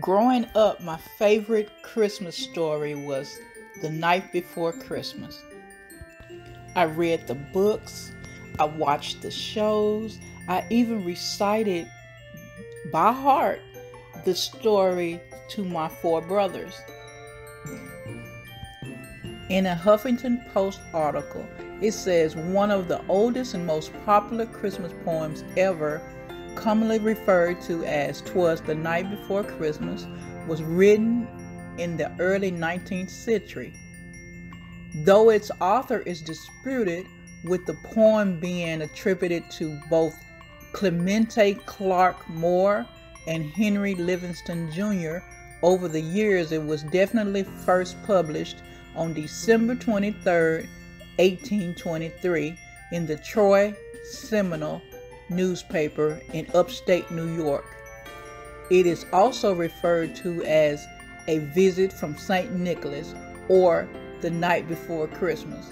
Growing up, my favorite Christmas story was The Night Before Christmas. I read the books, I watched the shows, I even recited by heart the story to my four brothers. In a Huffington Post article, it says one of the oldest and most popular Christmas poems ever commonly referred to as Twas the Night Before Christmas, was written in the early 19th century. Though its author is disputed, with the poem being attributed to both Clement Clarke Moore and Henry Livingston Jr., over the years it was definitely first published on December 23, 1823, in the Troy Sentinel newspaper in upstate New York. It is also referred to as a visit from St. Nicholas or the night before Christmas.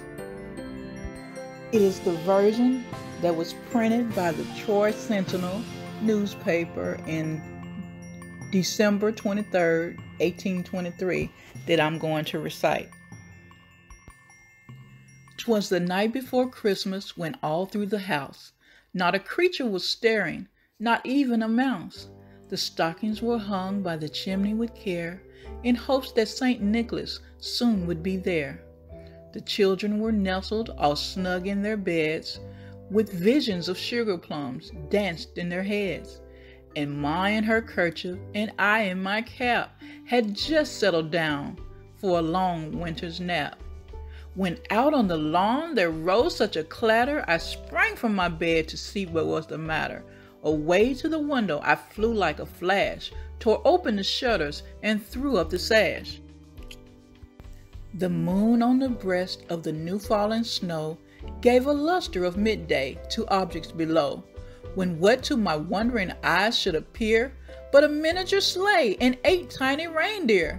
It is the version that was printed by the Troy Sentinel newspaper in December 23, 1823, that I'm going to recite. Twas the night before Christmas when all through the house not a creature was stirring, not even a mouse. The stockings were hung by the chimney with care, in hopes that St. Nicholas soon would be there. The children were nestled all snug in their beds, with visions of sugar plums danced in their heads. And Ma in her kerchief and I in my cap had just settled down for a long winter's nap. When out on the lawn there rose such a clatter, I sprang from my bed to see what was the matter. Away to the window I flew like a flash, tore open the shutters, and threw up the sash. The moon on the breast of the new fallen snow gave a luster of midday to objects below, when what to my wondering eyes should appear but a miniature sleigh and eight tiny reindeer,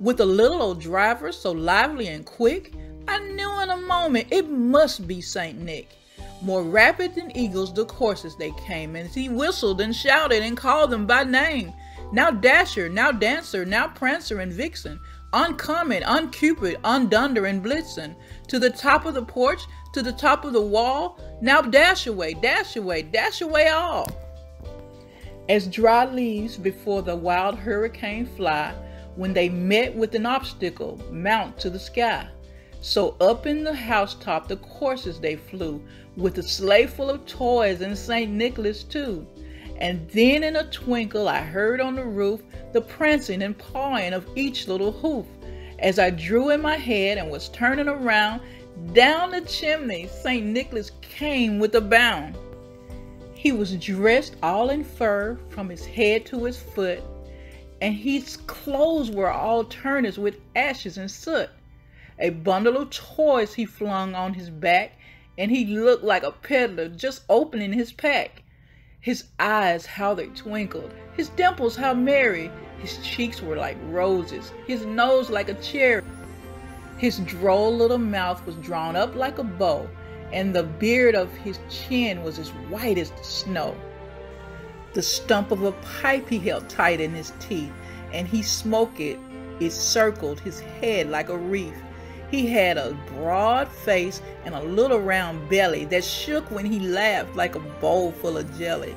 with a little old driver so lively and quick I knew in a moment it must be St. Nick. More rapid than eagles the courses they came, and he whistled and shouted and called them by name. Now Dasher, now Dancer, now Prancer and Vixen, on Comet, on Cupid, on Dunder and Blitzen, to the top of the porch, to the top of the wall, now dash away, dash away, dash away all. As dry leaves before the wild hurricane fly, when they met with an obstacle, mount to the sky. So up in the housetop the coursers they flew, with a sleigh full of toys and St. Nicholas too. And then in a twinkle I heard on the roof the prancing and pawing of each little hoof. As I drew in my head and was turning around, down the chimney St. Nicholas came with a bound. He was dressed all in fur from his head to his foot, and his clothes were all turned with ashes and soot. A bundle of toys he flung on his back, and he looked like a peddler just opening his pack. His eyes, how they twinkled, his dimples, how merry, his cheeks were like roses, his nose like a cherry. His droll little mouth was drawn up like a bow, and the beard of his chin was as white as the snow. The stump of a pipe he held tight in his teeth, and he smoked it. It circled his head like a wreath. He had a broad face and a little round belly that shook when he laughed like a bowl full of jelly.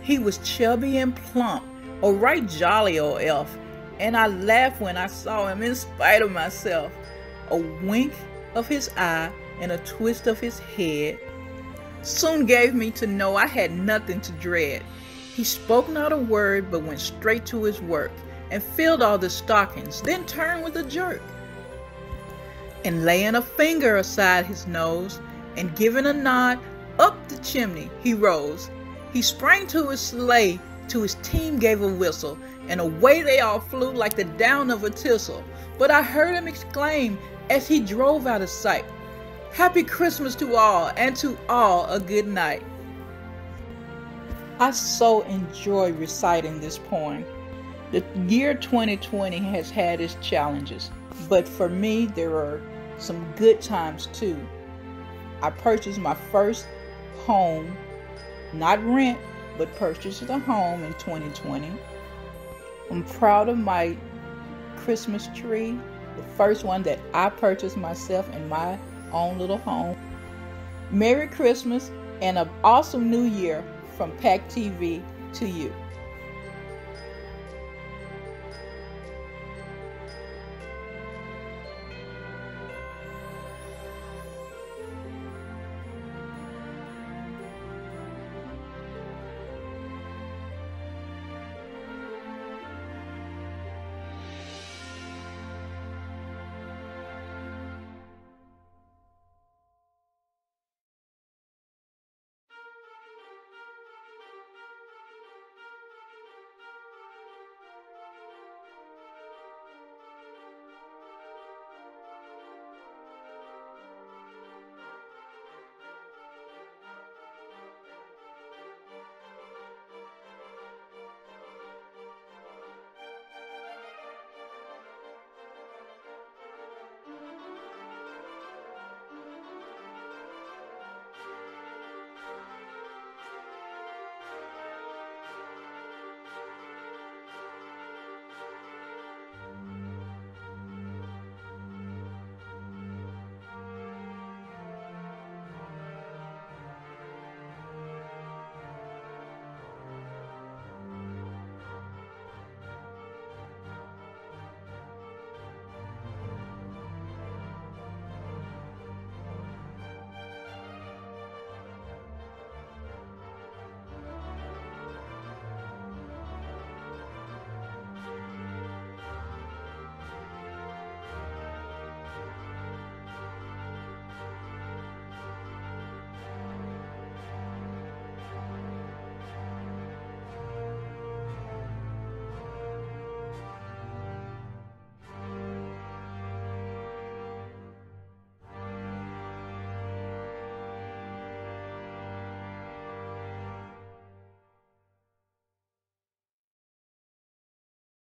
He was chubby and plump, a right jolly old elf, and I laughed when I saw him in spite of myself. A wink of his eye and a twist of his head soon gave me to know I had nothing to dread. He spoke not a word, but went straight to his work and filled all the stockings, then turned with a jerk and laying a finger aside his nose and giving a nod up the chimney, he rose. He sprang to his sleigh, to his team gave a whistle, and away they all flew like the down of a thistle. But I heard him exclaim as he drove out of sight, Happy Christmas to all, and to all a good night. I so enjoy reciting this poem. The year 2020 has had its challenges, but for me, there are some good times too. I purchased my first home, not rent, but purchased a home in 2020. I'm proud of my Christmas tree, the first one that I purchased myself in my own little home. Merry Christmas and an awesome new year from Pak TV to you.